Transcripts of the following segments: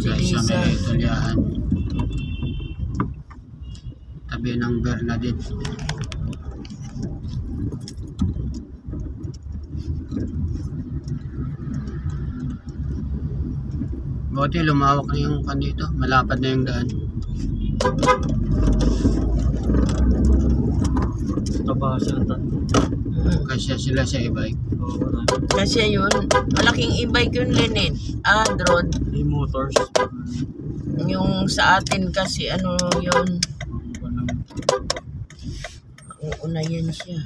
Si Dahil sa Lisa. may tulyahan. Tabi ng Bernadette. Buti lumawak na yung kan dito. Malapad na yung daan. Tabasa ang tatlo. Mm. Kasya sila sa e-bike. Oo. Kasi yun, malaking e-bike yun, Lenin. Ah. May motors. Yung sa atin kasi, ano yun, Walang uuna yan siya.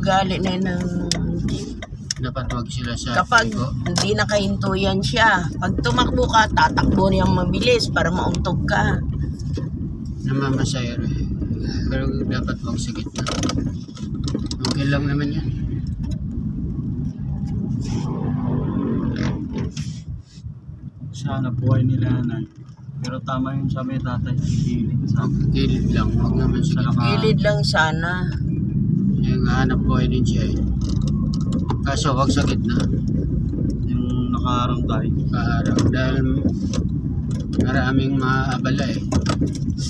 Gali na yun ng Dapat wag sila sa Kapag Pico. hindi nakahinto yan siya, pag tumakbo ka, tatakbo niyang mabilis para mauntog ka. Namamasayro eh. Pero dapat wag sa gitna. Okay lang naman yan. sana buhay nila nanay. Pero tama yung sa may tatay. Gilid sa Gilid lang, wag naman sa naka- Gilid lang sana. Yung hanap buhay din siya eh. Kaso wag sa gitna. yung nakaharang tayo. Kaharap. Dahil maraming maabala eh.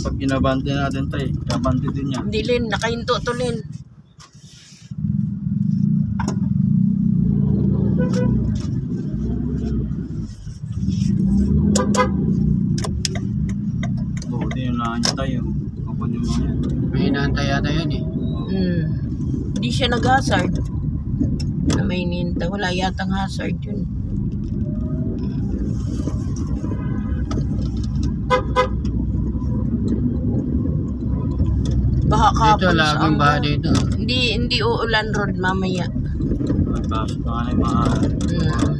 Pag binabante natin tayo, babante din niya. Hindi Lin, nakahinto to Lin. Buti yung lahan niya tayo. Kapag yung mga yan. May inaantay yata yun eh. Hmm. Hindi siya nag-hazard. May ninta. Wala yatang hazard yun. Baha Dito kapon sa laging baha dito. Hindi, hindi uulan road mamaya. Pa nga na mga Hmm.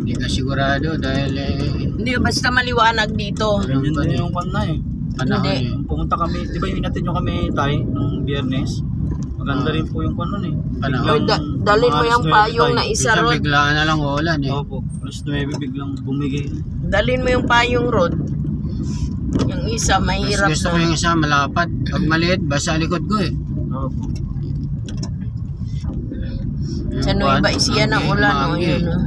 Hindi ka sigurado dahil eh, Hindi, basta maliwanag dito. Ganyan din yung kwan na eh. Hindi. eh. Nung pumunta kami, di ba yung inatid nyo kami tayo nung biyernes? Maganda Ah. rin po yung kwan nun eh. Panahon. Oy, da- dalhin mo Mga yung alas 9 payong na isa Minsan rod. biglaan na lang uulan eh. Opo, alas 9 biglang bumigay. Dalhin mo yung payong rod. Yung isa, Mas mahirap gusto ko na. yung isa malapad. Pag maliit, basa likod ko eh. Opo. Yung Sa Nueva kwan, Ecija ng anggi, ulan, o umanggi. yun. oh.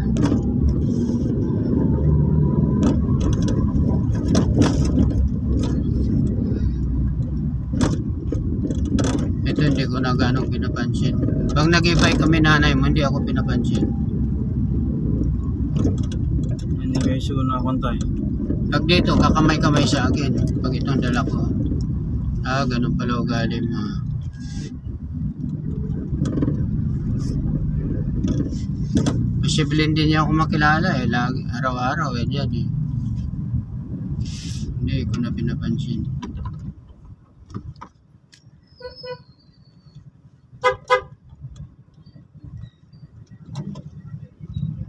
Ito hindi ko na gano'ng pinapansin. Pag nag-e-bike kami nanay mo, hindi ako pinapansin. Hindi kayo siguro nakakuan tayo. Pag dito, kakamay-kamay sa akin. Pag itong dala ko. Ah, ganun pala ugali mo. Posible hindi niya ako makilala eh. Lagi, araw-araw eh, diyan eh. Hindi ko na pinapansin.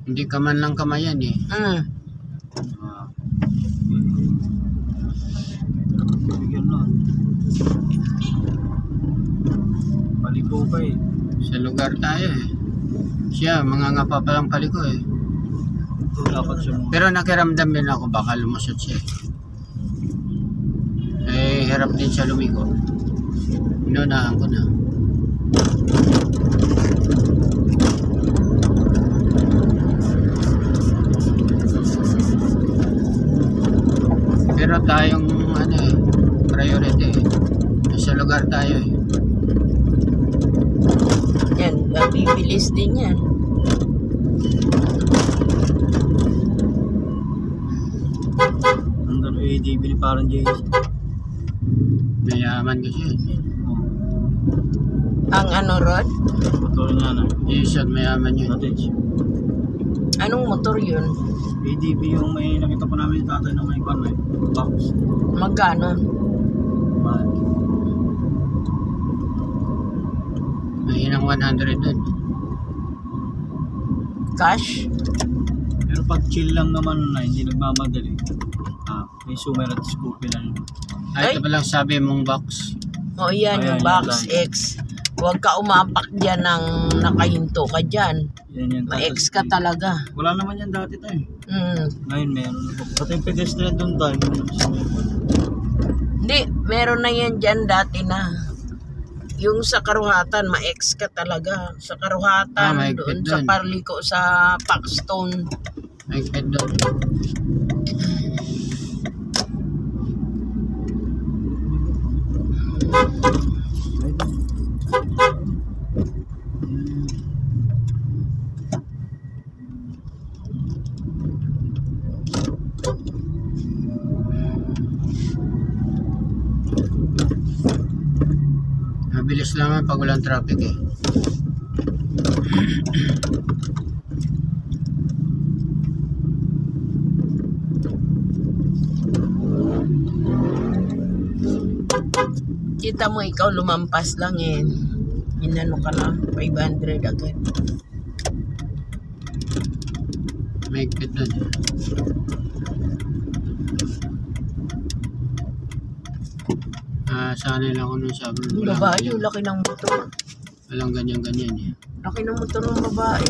Hindi ka man lang kamayan eh. Mm. Ah. Paliko pa eh. Sa lugar tayo eh. Siya, mga nga pa palang paliko eh. Dapat siya. Pero nakiramdam din ako baka lumusot siya eh. Eh, hirap din siya lumigo. Inunahan ko na. Pero tayong ano eh, priority eh. Sa lugar tayo eh. Yan, bibilis din yan. Nandun yung ADB ni parang JC. Mayaman kasi eh. Oh. Ang ano, Rod? Motor niya na. Jason, mayaman yun. Cottage. Anong motor yun? ADB yung may nakita po namin yung tatay na may kwan eh. Box. Magkano? Mahal. Mahinang 100 dun. Cash? Pero pag chill lang naman na hindi nagmamadali. Ah, may sumer at scoopy lang. Ay, Ay. ito palang sabi mong box. O yan, Ayan, yung yan box lang. X. Huwag ka umapak dyan ng nakahinto ka dyan. Yan yan. Ma-X ka talaga. Wala naman yan dati tayo. Mm. Ngayon meron. Pati yung pedestrian doon tayo. Hindi, meron na yan dyan dati na. yung sa karuhatan, ma-ex ka talaga. Sa karuhatan, Ah, mahigpit doon sa. Parlico, sa Paxton. May pet doon. Mabilis lang yan pag walang traffic eh. Kita mo, ikaw lumampas lang eh. Inano ka na, 500 agad. May pet doon. Sana lang ako nung sabi. Yung Walang babae, yung laki ng motor. Walang ganyan-ganyan eh. Laki ng motor ng babae.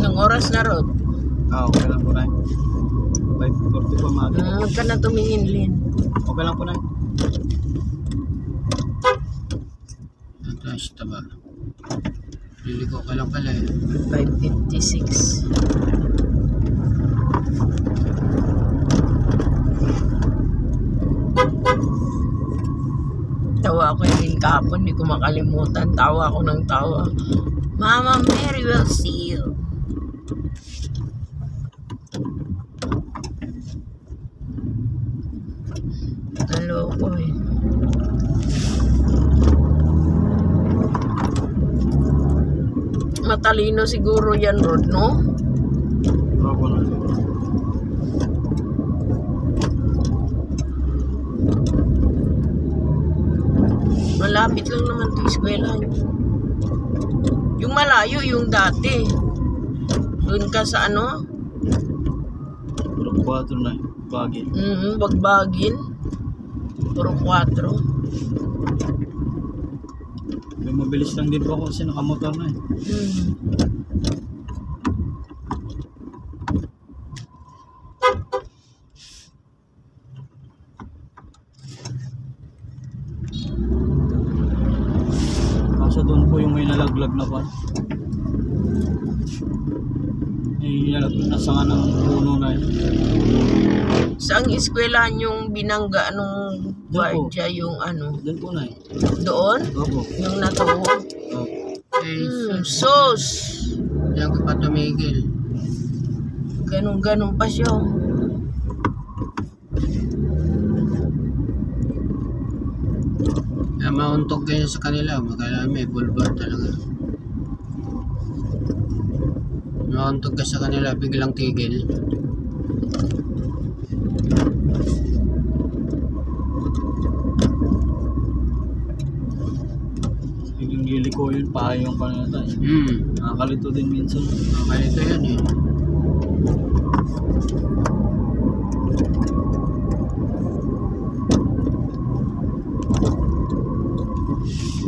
Anong oras na rod? Ah, okay lang po na. 5.40 pa mga Hmm, huwag ka na tumingin, Lin. Okay lang po na. Ito, ito ba? Liliko ka lang pala eh. 556. Tawa ako yung kapon, hindi ko makalimutan. Tawa ako ng tawa. Mama Mary will see you. Matalino siguro yan, Rod, no? Opo na. Malapit lang naman to eskwela niyo. Yung malayo, yung dati. Doon ka sa ano? Puro 4 na. Bagi. Mm, bagbagin. Puro 4. May mabilis lang din po ako kasi nakamotor na eh. Mm. Kaso doon po yung may nalaglag na pa. May nalaglag na sanga ng puno na yun. Saang eskwela yung binangga nung gwardiya yung ano? Doon po na eh. Doon? Opo. Yung natuhog? Opo. Eh, Hmm, sos! diyan ka pa tumigil. Ganun-ganun pa siya. oh. Kaya mauntog kayo sa kanila. Magkala may bulbar talaga. Mauntog ka sa kanila, biglang tigil. Yung gili ko yun, pahayong pa na tayo. Hmm. Nakakalito din minsan. Okay, ito yun eh.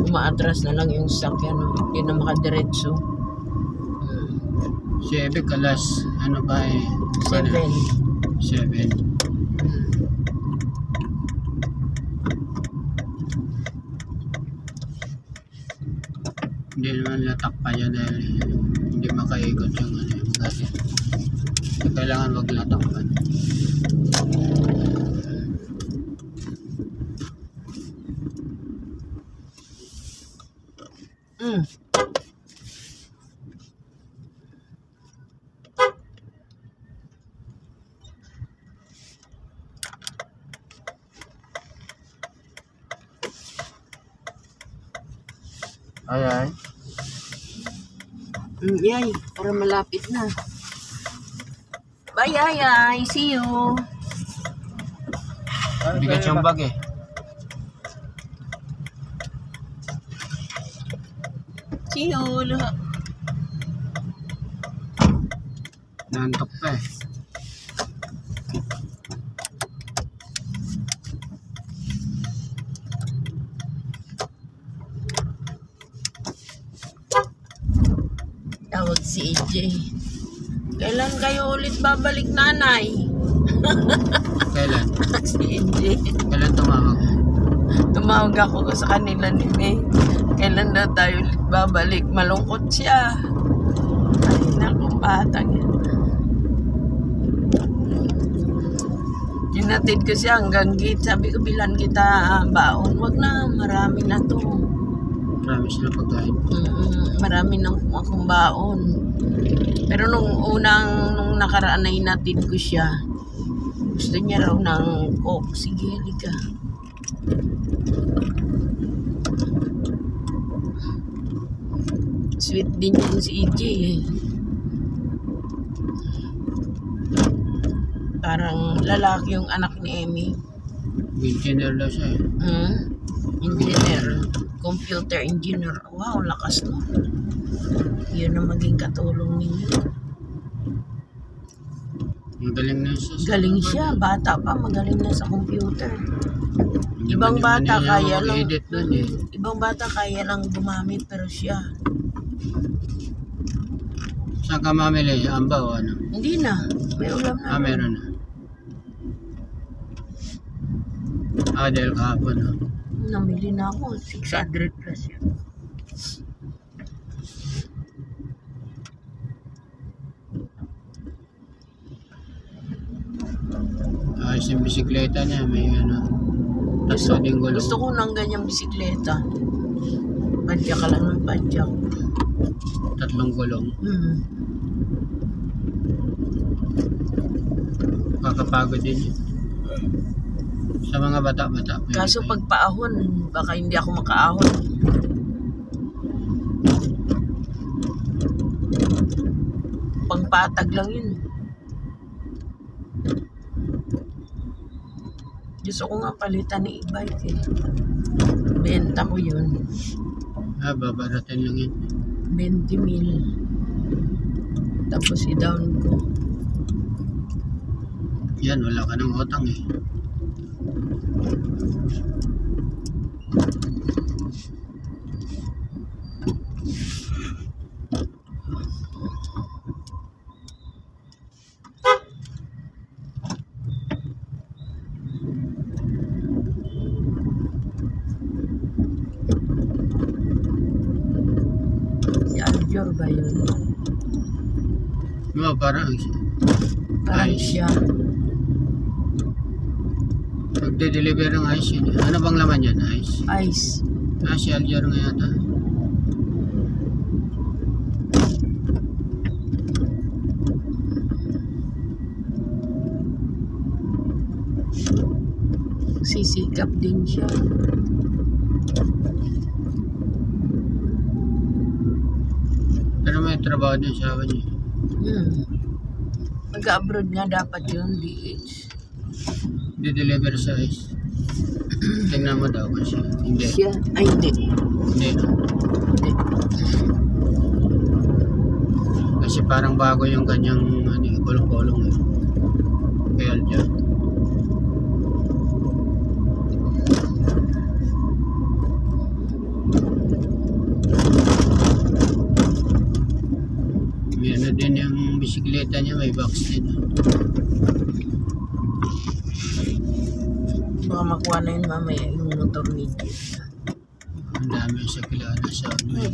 Umaatras na lang yung sakyan. Hindi na makadiretso. Hmm. Si Ebek alas, ano ba eh? Seven. Seven. Hindi naman latakpan niya dahil hindi makaikot yung ano yung kasi. Kailangan wag latakpan. Mm. ayay, para malapit na. Bye, ayay. See you. Bigat yung bag eh. See you. Nantok pa eh. AJ. Kailan kayo ulit babalik nanay? Kailan? si AJ. Kailan tumawag? Tumawag ako sa kanila ni May. Kailan daw tayo ulit babalik? Malungkot siya. Ay, nakong batang yan. Kinatid ko siya hanggang gate. Sabi ko, bilan kita ah, baon. Wag na, marami na to. Marami sila pagkain. Mm, marami nang akong baon. Pero nung unang, nung nakaraan na hinatid ko siya, gusto niya raw ng coke. Sige, halika. Sweet din yung si EJ eh. Parang lalaki yung anak ni Emmy. Engineer daw siya eh. Hmm? Engineer. Computer engineer. Wow, lakas no. Yun ang maging katulong ninyo. Ang galing na siya. sa- Galing siya. Bata pa, magaling na sa computer. Hindi Ibang man- bata hindi kaya niya lang. mag-edit nun eh. Ibang bata kaya lang gumamit pero siya. Saan ka mamili? Amba o ano? Hindi na. May ulam na. Ah, meron na. Ah, dahil kahapon. ah. Namili na ako. 600 plus yun. Ayos yung bisikleta niya. May ano. Gusto, din gulong. gusto ko ng ganyang bisikleta. Padyak ka lang ng padyak. Tatlong gulong. Hmm. Kakapagod din yun. Sa mga bata-bata. Kaso pag paahon, baka hindi ako makaahon. Pangpatag lang yun. Gusto ko nga palitan ni e-bike eh. Benta ko yun. Ah, babaratin lang yun. 20 mil. Tapos i-down ko. Yan, wala ka ng utang eh. Si Aljor ba yun? No, parang Parang siya. magde-deliver ng ice yun. Ano bang laman yan? Ice? Ice. Ah, si Aljar nga yata. Sisikap din siya. Pero may trabaho din siya ako niya. Hmm. Mag-abroad nga dapat yun, DH. Di-deliver sa ice. Tingnan mo daw kasi. Hindi. Siya? Ay, hindi. Hindi. Hindi. Kasi parang bago yung kanyang ano, eh, kulong-kulong eh. Kay Aljar. May ano din yung bisikleta niya, may box din. Baka makuha na yun mamaya yung motor ni. Ang dami sa kilala sa ano. eh.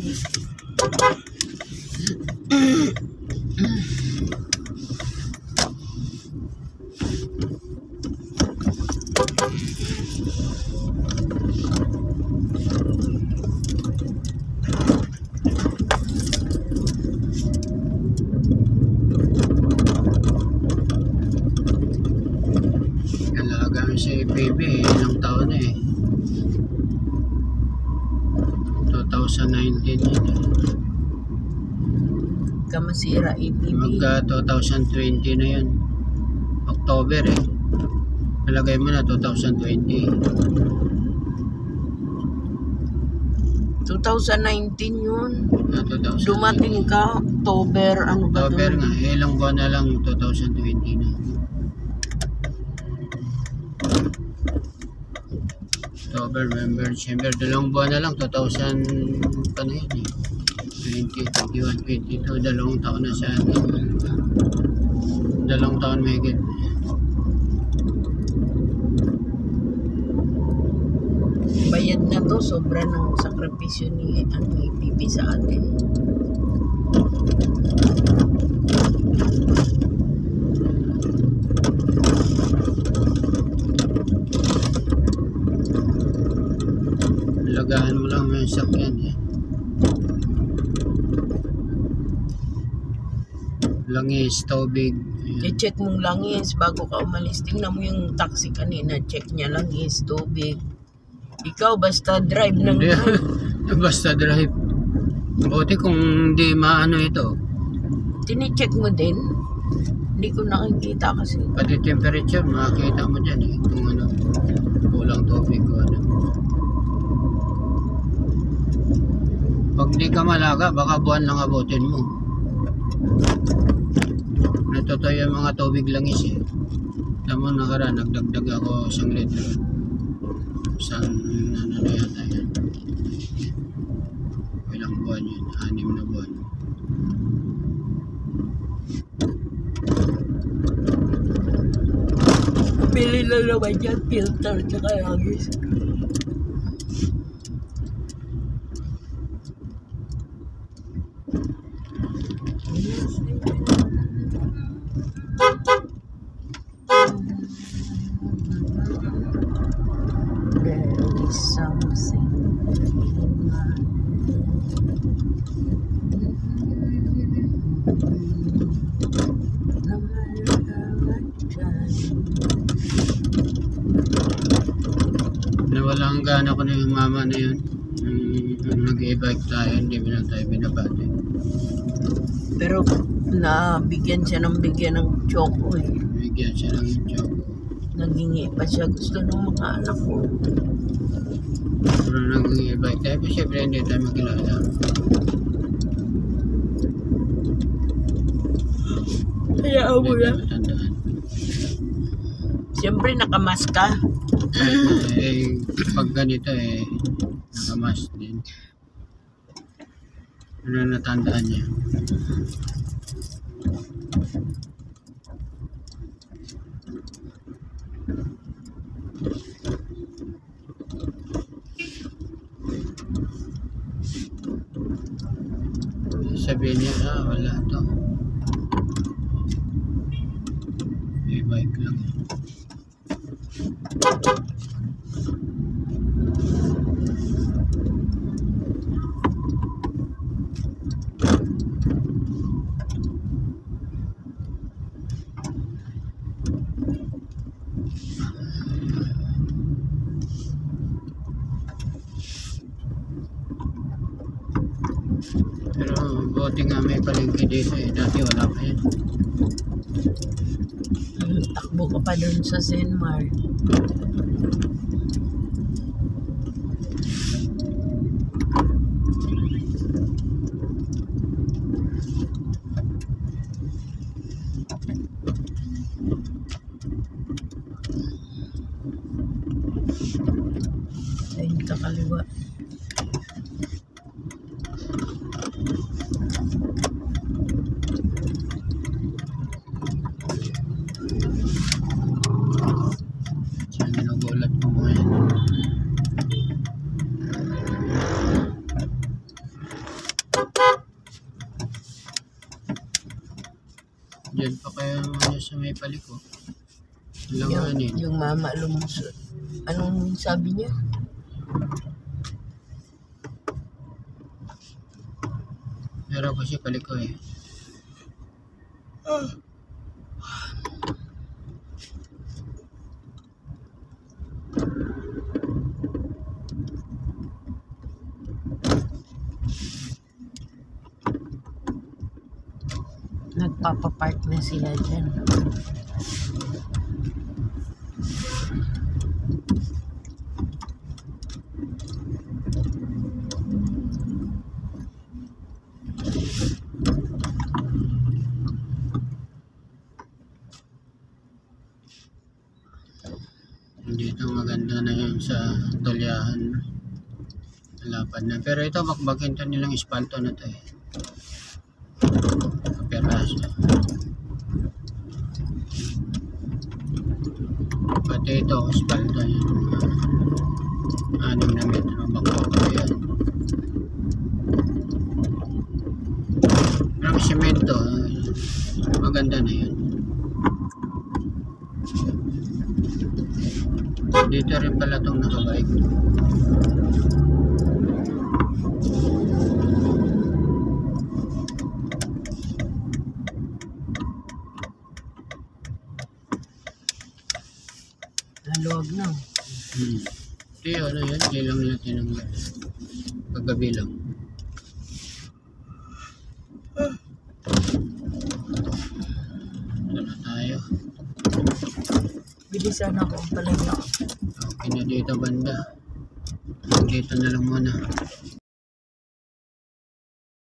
Alaga si baby, ilang taon na eh. 2019 yun eh. Kamasira ATV. Magka 2020 na yun. October eh. Nalagay mo na 2020. 2019 yun. Na 2000. Dumating ka, October, ano ba October doon? nga, eh, ilang buwan na lang 2020 na. October, November, December, dalawang buwan na lang 2000 pa na yun eh. 20, 21, 22, dalawang taon na sa atin. Dalawang taon may higit. Bayad na to, sobra ng sakripisyo ni ni Bibi sa atin. Sakyan eh. Langis, tubig. I-check mong langis bago ka umalis. Tingnan mo yung taxi kanina. Check niya langis, tubig. Ikaw basta drive ng Hindi. Basta drive. Buti kung hindi maano ito. Tinicheck mo din. Hindi ko nakikita kasi. Pati temperature, makakita mo dyan eh. Kung ano, kulang tubig o ano. Pag di ka malaga, baka buwan lang abutin mo. Natutoy yung mga tubig langis eh. Mo, nakaraan, nagdagdag ako isang litro. Isang, ano na yata yan. Ilang buwan yun, anim na buwan. Bili na naman yan, filter tsaka langis. Ko na yun. Yung nag-e-bike tayo, hindi mo na tayo binabati. Pero nabigyan siya ng bigyan ng choco eh. Bigyan siya ng choco. Nagingi pa siya. Gusto ng mga anak ko. Pero nag-e-bike tayo, pero syempre hindi tayo magkilala. Kaya tayo matandaan. Siyempre nakamas ka. eh, pag ganito eh, nakamas din. Ano natandaan niya? Sabihin niya, ah, wala to. May bike lang. ¡No, no! Mm, Takbo ka pa dun sa Senmar. Diyan pa kaya ano sa may paliko. Yung, Langanin. yung mama lumusot. Anong sabi niya? Meron ko siya paliko eh. Nagpapapark na sila dyan. dito maganda na yun sa tulyahan. Lapad na. Pero ito bakbakin to nilang espalto na to eh. Kapiraso Pati ito, ispalto yun. Anim na metro bakbak ko yan. Marami semento. Maganda na yun. Dito rin pala itong nakabike. Laluwag na. Hmm. Di ano yan, di lang nila tinanggal. Paggabi lang. Ito na tayo. Bilisan ako pala niya. Okay na dito banda. Dito na lang muna.